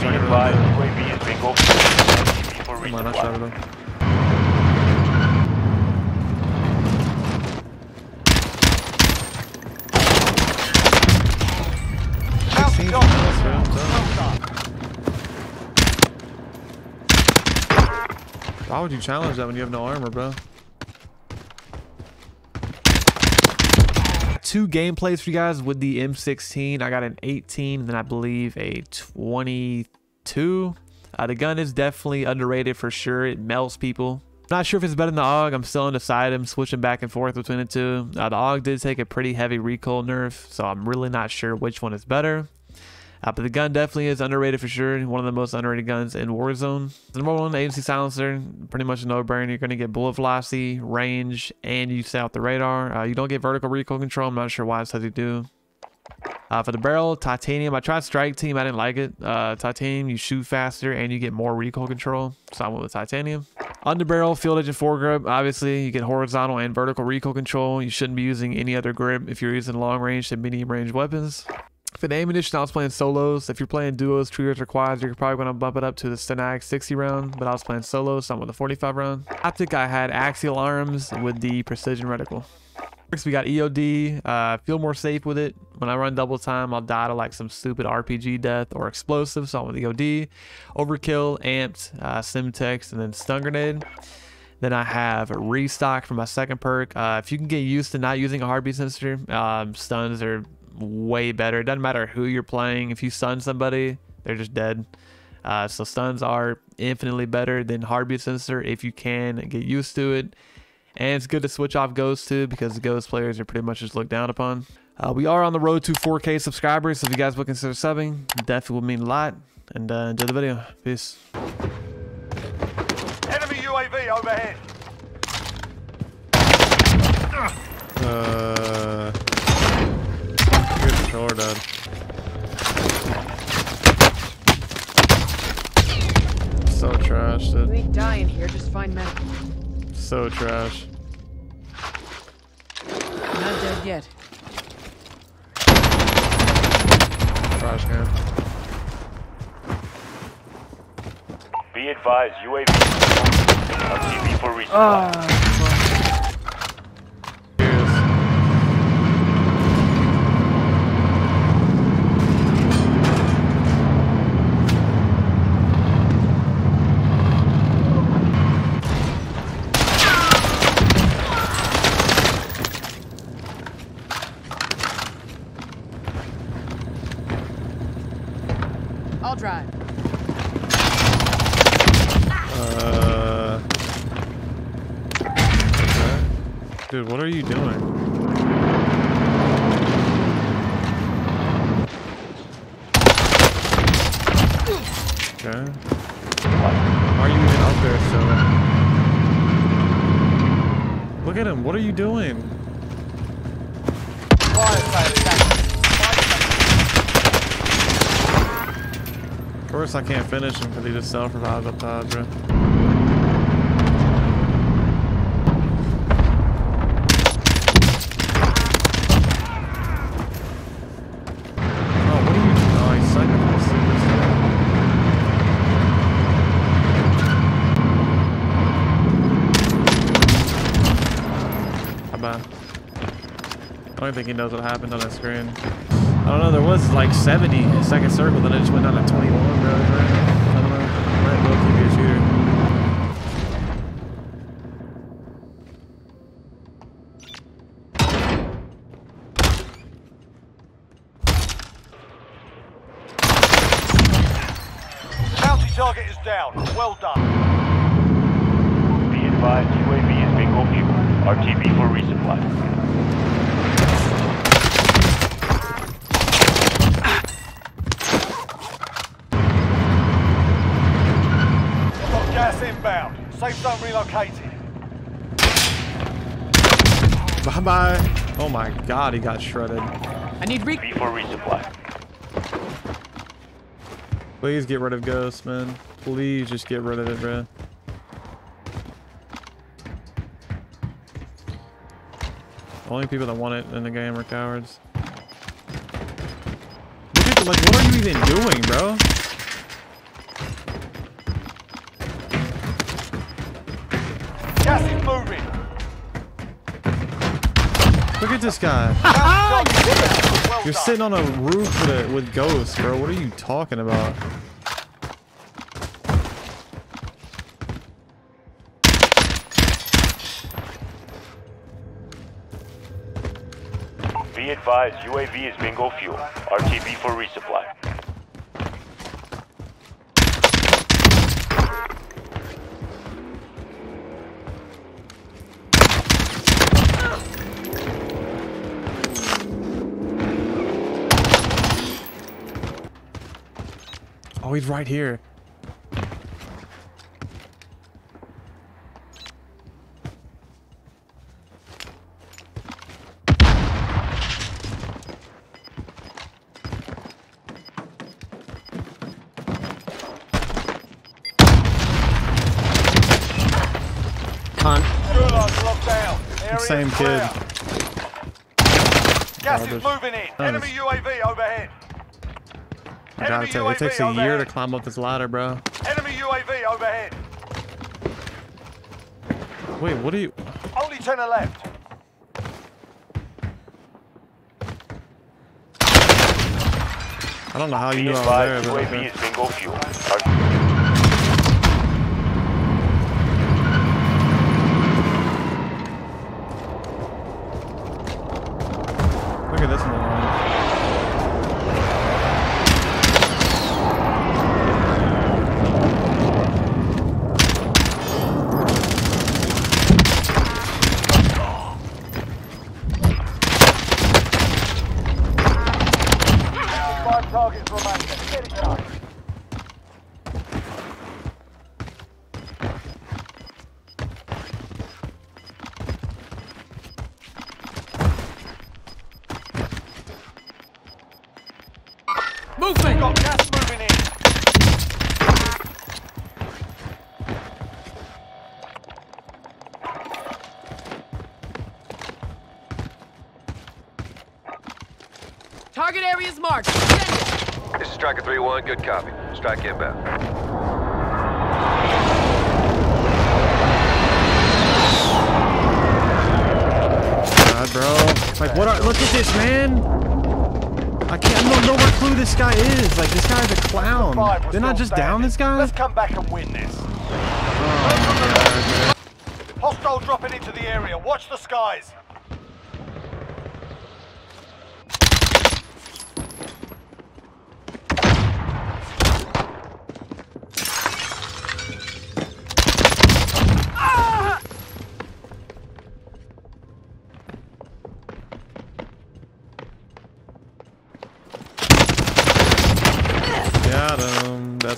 Be can UAV is bingo. RTB for do. Come on, I shot it resupply. though. Bounty 16 target kills, is bro. down. Done. Well done. Why would you challenge that when you have no armor, bro? Two gameplays for you guys with the M16. I got an 18, then I believe a 22. Uh, the gun is definitely underrated for sure. It melts people. Not sure if it's better than the AUG. I'm still undecided. I'm switching back and forth between the two. Uh, the AUG did take a pretty heavy recoil nerf, so I'm really not sure which one is better. Uh, but the gun definitely is underrated for sure. One of the most underrated guns in Warzone. The number one agency silencer, pretty much a no-brainer. You're going to get bullet velocity, range, and you stay off the radar. Uh, you don't get vertical recoil control. I'm not sure why it says you do. Uh, for the barrel, titanium. I tried strike team. I didn't like it. Uh, titanium, you shoot faster and you get more recoil control. So I went with titanium. Underbarrel, field agent foregrip. Obviously, you get horizontal and vertical recoil control. You shouldn't be using any other grip if you're using long range to medium range weapons. The ammunition, I was playing solos. If you're playing duos, trios, or quads, you're probably going to bump it up to the STANAG 60 round, but I was playing solos, so I'm with the 45 round. Optic, I had axial arms with the precision reticle. Next, we got EOD. Uh, feel more safe with it. When I run double time, I'll die to like some stupid RPG death or explosive, so I'm with EOD. Overkill, amped, uh, Semtex, and then stun grenade. Then I have restock for my second perk. Uh, if you can get used to not using a heartbeat sensor, um, stuns are way better. It doesn't matter who you're playing. If you stun somebody, they're just dead. Uh, so stuns are infinitely better than heartbeat sensor if you can get used to it. And it's good to switch off ghosts too because the ghost players are pretty much just looked down upon. Uh, we are on the road to 4K subscribers. So if you guys would consider subbing, definitely would mean a lot. And uh, enjoy the video. Peace. Enemy UAV overhead. Uh, good controller. So trash, You dude. ain't dying here, just find medical. So trash. Not dead yet. Trash can. Be advised, UAV RTB for resupply. Ah. I'll drive. Uh. okay. Dude, what are you doing? Okay. Why are you even up there still? Look at him. What are you doing? Course, I can't finish him because he just self revives up bro. Oh? Oh, about? I don't think he knows what happened on that screen. I don't know, there was like 70 second circle, then it just went down to 21, bro. I don't know. Might low key be a shooter. Bounty target is down. Well done. Be advised, UAV is bingo fuel. RTB for resupply. Got gas inbound. Safe zone relocated. Bye bye. Oh my god, he got shredded. I need re- B for resupply. Please get rid of ghosts, man. Please just get rid of it, bro. Only people that want it in the game are cowards. Look at the, like, what are you even doing, bro? Look at this guy. Well You're done. sitting on a roof with, a, with ghosts, bro. What are you talking about? Be advised, UAV is bingo fuel. RTB for resupply. Oh, he's right here. Cunt. Gulag locked down. Area Same kid. Gas is moving in. Enemy UAV overhead. I gotta tell you, it takes a year to climb up this ladder, bro. Enemy UAV overhead. Wait, what are you? Only 10 are left. I don't know how you Be knew I was there, but UAV is bingo fuel. Target area's marked. Send it. This is Striker 3-1, good copy. Strike inbound. God, bro. Like, what are? Look at this, man. I can't. I don't know what clue this guy is. Like, this guy's a clown. Five, we're Didn't I still just down this guy? Let's come back and win this. Oh, Hostile dropping into the area. Watch the skies.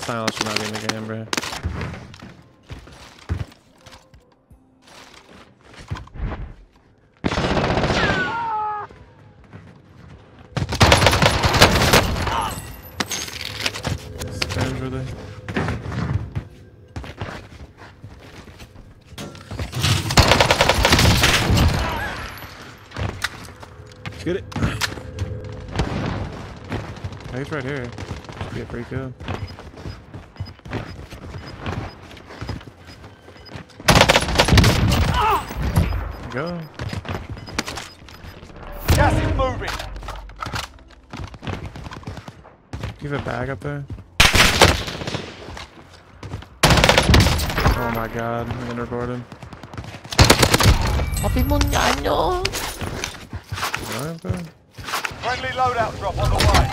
Silence should not be in the game, bro. Spins really. Let's get it. He's right here. Should be pretty good. Go. Gas is moving. Do you have a bag up there? Oh my god, I'm in recording. Sabi mo nga, ano? Right there? Friendly loadout drop on the way.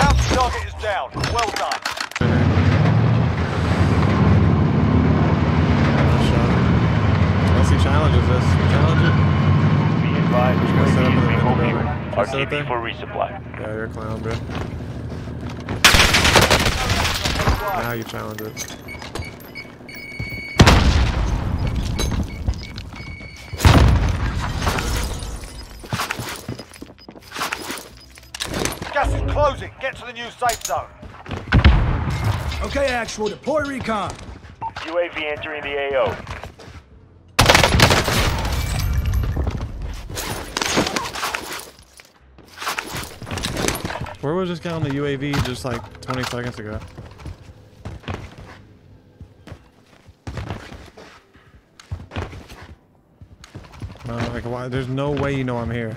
Bounty target is down. Well done. Unless he challenges us. Challenge it? Be advised, gonna set up UAV is in the bingo middle fuel. building. Should I set up there? For resupply. Yeah, you're a clown, bro. Now you challenge it. Gas is closing. Get to the new safe zone. Okay, actual, deploy recon. UAV entering the AO. Where was this guy on the UAV just like 20 seconds ago? No, like why? There's no way you know I'm here.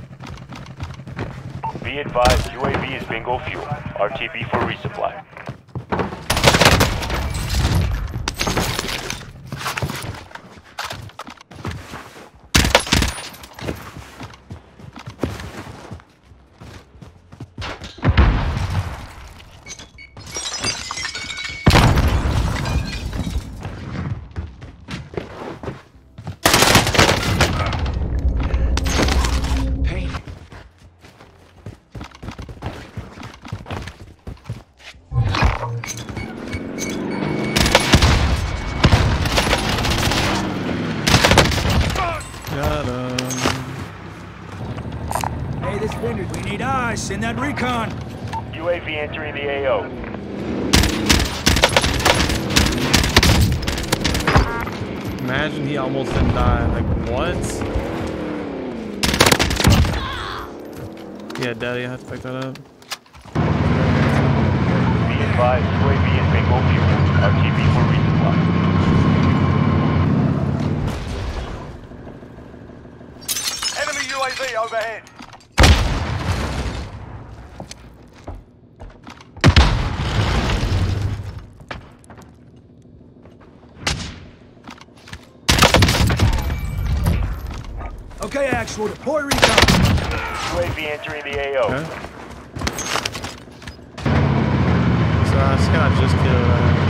Be advised, UAV is bingo fuel. RTB for resupply. Need eyes. Send that recon. UAV entering the AO. Imagine he almost didn't die. Like what? Yeah, Daddy, I have to pick that up. Be advised, UAV is bingo fuel. RTB for resupply. Enemy UAV overhead. Okay, actual, deploy recon. UAV entering the AO. Okay. So uh, this guy just killed. Uh,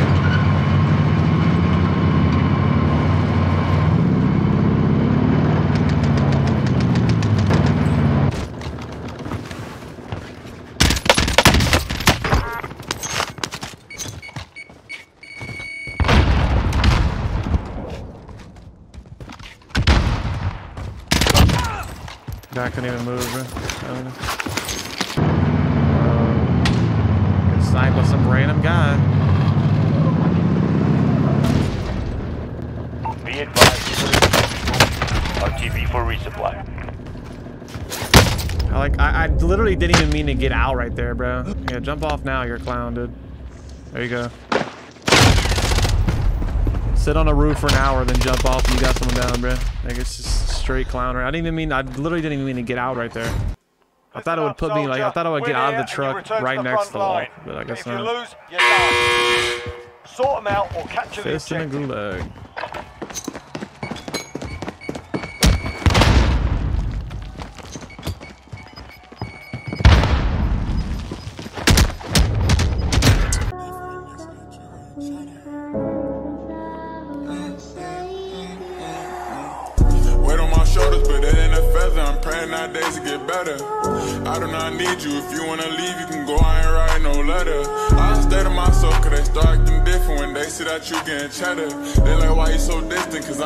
Guy couldn't even move, bro. I don't know. Uh, get sniped by some random guy. Be advised, RTB for resupply. I like. I, I literally didn't even mean to get out right there, bro. Yeah, jump off now. You're a clown, dude. There you go. Sit on a roof for an hour, then jump off. And you got someone down, bro. Like it's just straight clown. Right? I didn't even mean. I literally didn't even mean to get out right there. I thought it would put me like. I thought I would get out of the truck right next to the wall, but I guess if you not. lose, you're done. Sort them out or capture the Fist in a gulag. To get better. I do not need you. If you wanna leave, you can go. I ain't writing no letter. I stay to myself, cause they start acting different when they see that you getting cheddar. They like, why you so distant? Cause I